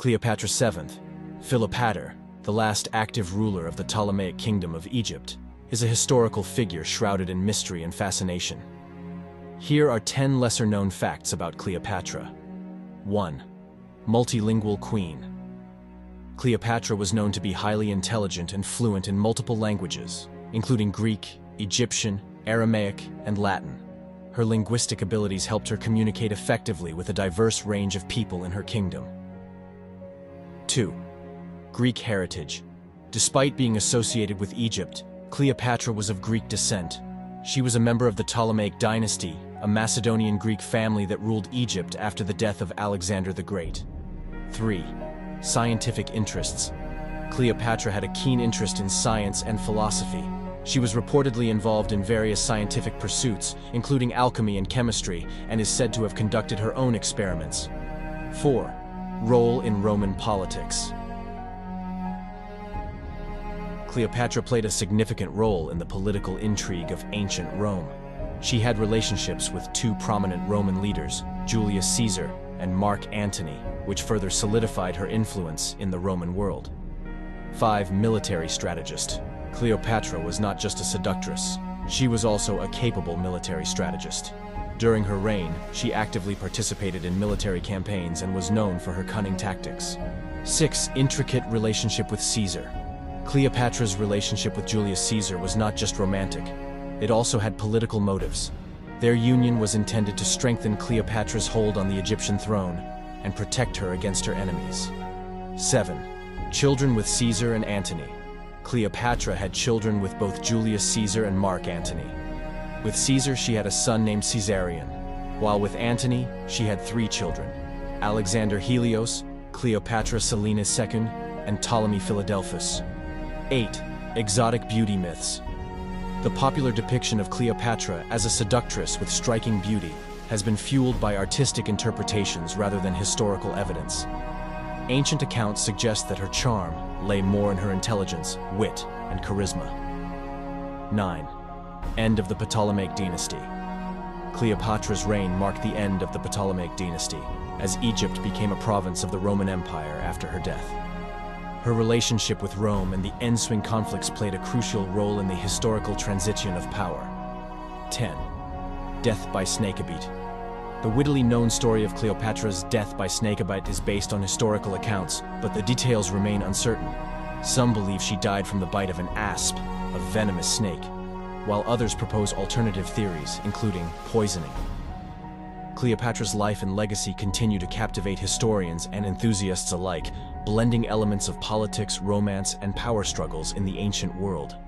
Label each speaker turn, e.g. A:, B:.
A: Cleopatra VII, Philopator, the last active ruler of the Ptolemaic kingdom of Egypt, is a historical figure shrouded in mystery and fascination. Here are 10 lesser-known facts about Cleopatra. 1. Multilingual Queen Cleopatra was known to be highly intelligent and fluent in multiple languages, including Greek, Egyptian, Aramaic, and Latin. Her linguistic abilities helped her communicate effectively with a diverse range of people in her kingdom. 2. Greek heritage. Despite being associated with Egypt, Cleopatra was of Greek descent. She was a member of the Ptolemaic dynasty, a Macedonian Greek family that ruled Egypt after the death of Alexander the Great. 3. Scientific interests. Cleopatra had a keen interest in science and philosophy. She was reportedly involved in various scientific pursuits, including alchemy and chemistry, and is said to have conducted her own experiments. 4. Role in Roman politics. Cleopatra played a significant role in the political intrigue of ancient Rome. She had relationships with two prominent Roman leaders, Julius Caesar and Mark Antony, which further solidified her influence in the Roman world. 5. Military strategist. Cleopatra was not just a seductress, she was also a capable military strategist. During her reign, she actively participated in military campaigns and was known for her cunning tactics. 6. Intricate relationship with Caesar. Cleopatra's relationship with Julius Caesar was not just romantic, it also had political motives. Their union was intended to strengthen Cleopatra's hold on the Egyptian throne and protect her against her enemies. 7. Children with Caesar and Antony. Cleopatra had children with both Julius Caesar and Mark Antony. With Caesar, she had a son named Caesarion, while with Antony, she had three children, Alexander Helios, Cleopatra Selene II, and Ptolemy Philadelphus. 8. Exotic beauty myths. The popular depiction of Cleopatra as a seductress with striking beauty has been fueled by artistic interpretations rather than historical evidence. Ancient accounts suggest that her charm lay more in her intelligence, wit, and charisma. 9. End of the Ptolemaic dynasty. Cleopatra's reign marked the end of the Ptolemaic dynasty, as Egypt became a province of the Roman Empire after her death. Her relationship with Rome and the ensuing conflicts played a crucial role in the historical transition of power. 10. Death by Snakebite. The wittily known story of Cleopatra's death by snakebite is based on historical accounts, but the details remain uncertain. Some believe she died from the bite of an asp, a venomous snake, while others propose alternative theories, including poisoning. Cleopatra's life and legacy continue to captivate historians and enthusiasts alike, blending elements of politics, romance, and power struggles in the ancient world.